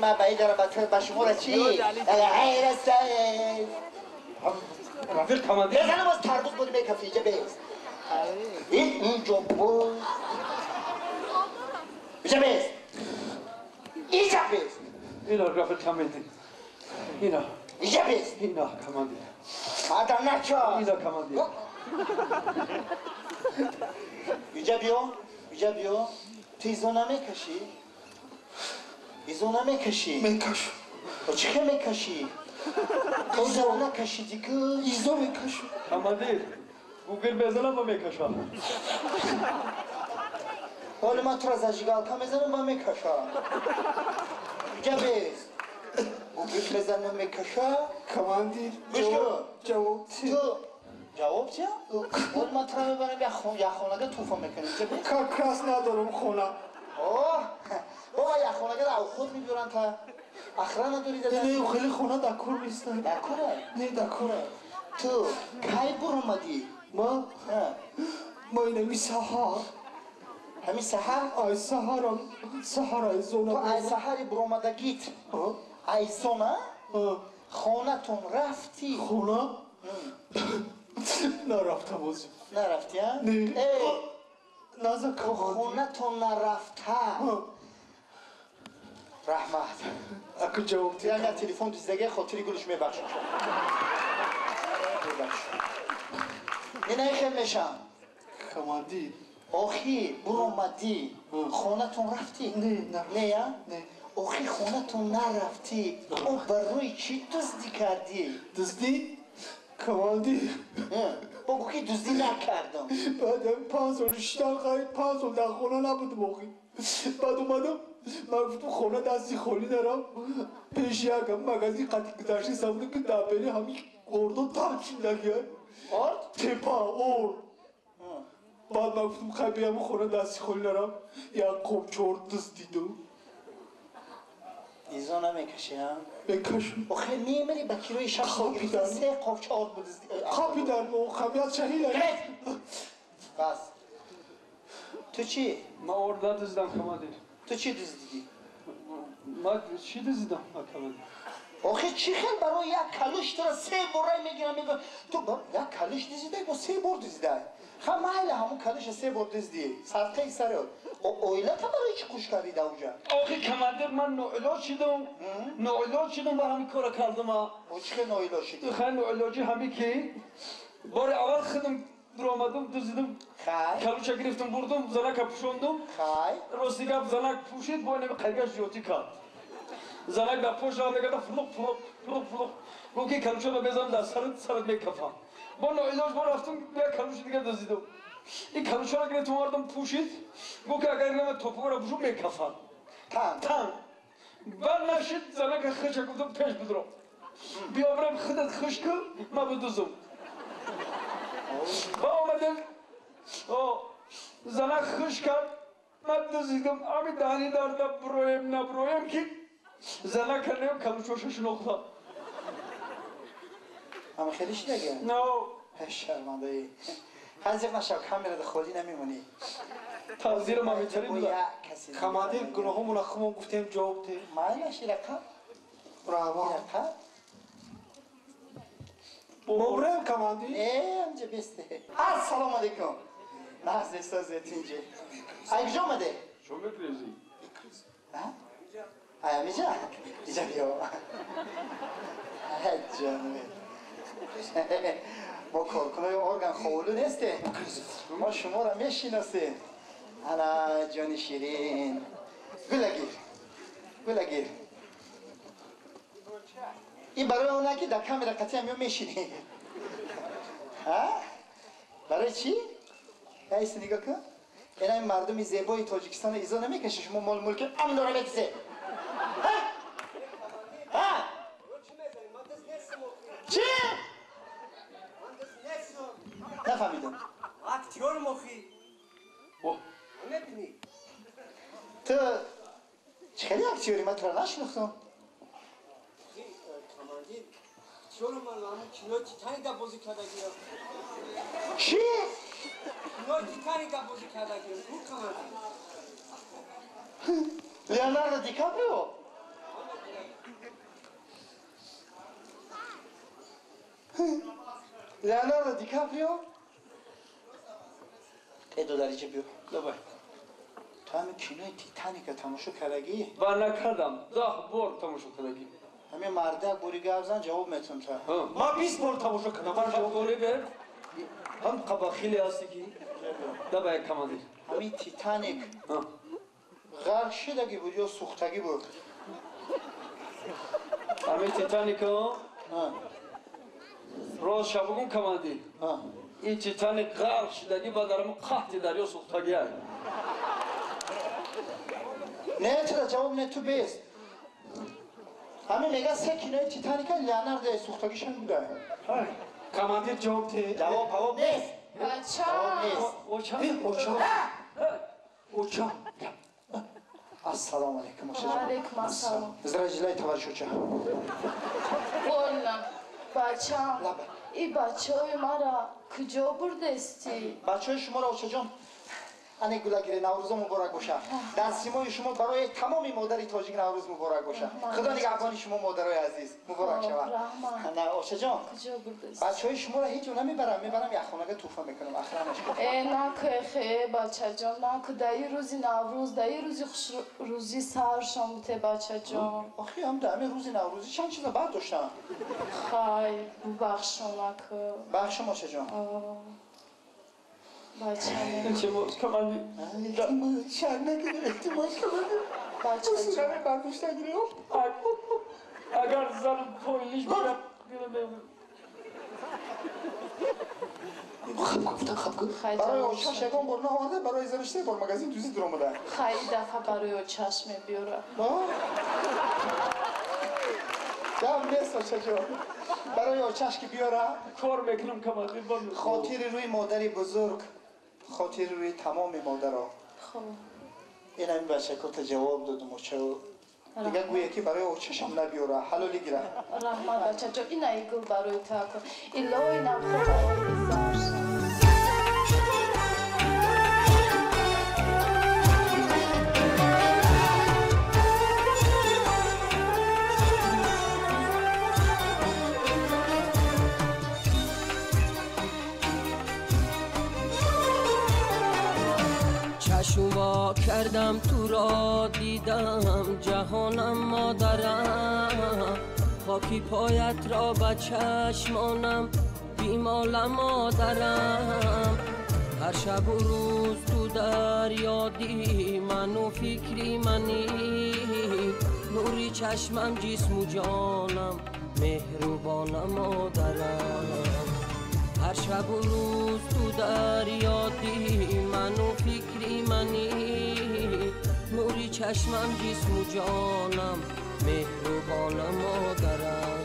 من باید دارم با شما را چی؟ غیر است رفیق کماندیر بزنم از تربوز بودی میکفی اینجا بیست این اینجا بود. اینجا بیست اینجا بیست اینا رفیق کماندیر اینا. اینجا بیست اینا کماندیر مادر نچا اینا کماندیر اینجا بیا اینجا بیا تو ایزو نمی‌کشی؟ ایزو نمی‌کشی می‌کشم تو چی که می‌کشی تو ایزو نکشیدی که ایزو می‌کشم کماندیر گوگل بزنم و می‌کشم حالا من تو را زجیگال کم می‌زنم و می‌کشم اینجا بیست گوگل بزنم می‌کشم کماندیر کن. جواب تو جواب چیه؟ حالا من تو را می‌برم یه خون یه خونگه توفا می‌کنی اینجا بیست کاکراس ندارم خونه اوه بابا یه خونگه را خود می‌برن تا اخرا نداری دادن نه خیلی خونه دکور نیستن نکنه نه دکور تو کی بر اومدی؟ ما؟ ما اینمی سهار. همین سحر آی سهارم سهار ای تو زونه ای سحری بر اومدگیت ها؟ ای سونه ها. خونتون رفتی. خونه؟ نرفتم بازی نرفتی ها؟ نه. ای. نازا تو کماندیر خونتون نرفته. раҳмат акун ҷавоб диана телефон диздаге хотири гулш мебахшам инаи хел мешам хамадӣ охи буромадӣ хонатон рафтӣ нея охи хонатон нарафтӣ он барои чӣ дуздӣ кардӣ дуздӣ камалдӣ богу ки дуздӣ накардам баъдан панҷ сол шитал қариб панҷ сол дар хона набудам охи баъд омадам من گفتم خونه دستی خالی دارم. پیش یکم مگزی قطی گذاشتی سمونه که در بری همین گردو تمچین نگه آرد؟ تپا اور بعد من گفتم خیلی بیام خونه دستی خالی دارم. یک قوم چورت دست دیدم ایزا نمی‌کشی ها؟ بکشم. آخه میمیری با کیلوی شب خب، گرفتی بیدار. سه قاب چهار بود خاپی در مو خمیت شهید بس. تو چی؟ ما ارده دزدم کماندیر تو چی دزدیدی؟ ما چی دزدم کماندیر آخه چی خیلی برای یک کلوش تو را سه باره می‌گیرم میگم تو با یک کلوش دزدیده با سه بار دزدیده خب مایل همون کلوش سه بار دزدی صدقه سر او اویلا تا برای چی کش کردی دوجا آخی کماندیر من نوعلاج شدم نوعلاج شدم و همین کار کردم. او چی خیلی اویلا شدی؟ خیلی نوعلاجی همین که بار اول خودم در آمدم دزدیدم خای کلوچه گرفتم بردم زنک پوشوندم خای راستی گپ زنک پوشید با اینم قرگش جوتی کرد زنک در پشت را میگه فلوق فلوق فلوق فلوق گو که کلوچه رو بزنم در سرت سرت میکفم با نوعلاج با رفتم بیا کلوچه دیگه دزدیدم این کلوچه را گرفتم آوردم پوشید گو که اگر اینم توپو را پوشم میکفم تن تن بعد نشد زنک خشک گفتم پیش بدرم بیا برم خودت خشک ما بدوزم با آمدم آه، زنک خوش کرد. من دوزیدم امی دانی در دا برویم نبرویم که زنک کنیم کلوچوشش نقطه. اما خیلی شده اگه نو شرمنده ای. نشو کامیرا ده خودی نمیمونی. تازیر ما میتری کسی کماندیر گناهمون خمون گفتیم جواب دی مایلش ایرکا برافو ایرکا مبرم کماندیر ای امجا بیسته السلام علیکم ناز نیستا زیتینجی ای کجا اومده؟ شو میکریزی ها؟ ای امیجا؟ ایجا بیا ای جانمه ما کارکنای ارگان خوالو نیستیم ما شما را می‌شناسیم انا جان شیرین گلگیر گلگیر این برای اونه که در کامera قطعی همیو میشینی ها؟ برای چی؟ ایست نگاه کن اینا این مردم زیبای تاجیکستان ایزا نمی‌کشه شما مال ملک ام داره بکسه ها؟ ها؟ چی؟ نفهمیدم اکتیور مخی اوه نمی‌بینی تو خیلی اکتیوری من تو را نشناختم Şorum Allah'ım kilo titani da bozuk kağıda giriyor. Ki? Kilo titani da bozuk kağıda giriyor. Bu kadar. Leonardo DiCaprio. Leonardo DiCaprio. Edo داری چه بیو؟ دوباره تو همه کینای تیتانیک تماشا کردگی؟ و نکردم ده بار تماشا کردگی ҳамин марда бури гап зан ҷавоб метунта ма бист бор тамошо кунам ҳам қабахиле ҳасти ки? Дабая командир ҳамин титаник ғарқ шидаги буд ё сӯхтагӣ буд? Ҳамин титанико роз шабугун командир ин титаник ғарқ шидагӣ ба дарами қаҳти дарё сӯхтагӣ не тра ҷавоб не ту бест ҳамин лега се кинои титаника леонардо сӯхтагишам буда. Командир ҷобте ҷавоб ҳавоб нест. Очам ассалому алейкум алейкум здравия желаю товарищ уча больно бачам и бачаҳои мара куҷо бурдаистӣ бачаҳои шуморо очаҷон شما جان انی گلگیری نوروز مبارک باشه در سیمای شما برای تمام مادری تاجیک نوروز مبارک باشه خدا نگهبان شما مادرای عزیز مبارک شود. نه اوچه جان؟ بچه های شما را هیچ نمی‌برم می‌برم یک خانه توفه می‌کنم اخرانش ای نکه خیلی بچه جان نکه در این روزی نوروز در این روزی خوش روزی سر شام بوده بچه جان آخی هم در همین روز نوروزی چند چیز بعد داشتم خی ببخشو نکه بخش جان آه. بچه من چه موز Barçanları. Şimdi kamerayı... Şerine gidiyor, ihtimaç kamerayı. Barçanları. Şerine kardeşler giriyor. Agar zar polish bilan برای آشاشگان برنا آورده برای زرشته بار مگزین دوزی در آمده خیلی دفعه برای آشاش میبیوره دم نیست آشاشا برای آشاش که بیاره کار می‌کنم کمادی خاطر روی مادری بزرگ خاطر روی تمام مادرها. خب. این همین بچه که جواب دادم و دیگه گویه که برای اوچهش هم نبیاره. حلالی گیره. رحمان بچه جان این ای گل برای تا کن ایلا اینم خب کردم تو را دیدم جهانم مادرم. خاکی پایت را به چشمانم بیمالم مادرم. هر شب و روز تو در یادی من و فکری منی. نوری چشمم جسم و جانم مهربانم مادرم. هر شب و روز تو دریاتی من و فکری منی. نوری چشمم جسم و جانم مهربان مادرم.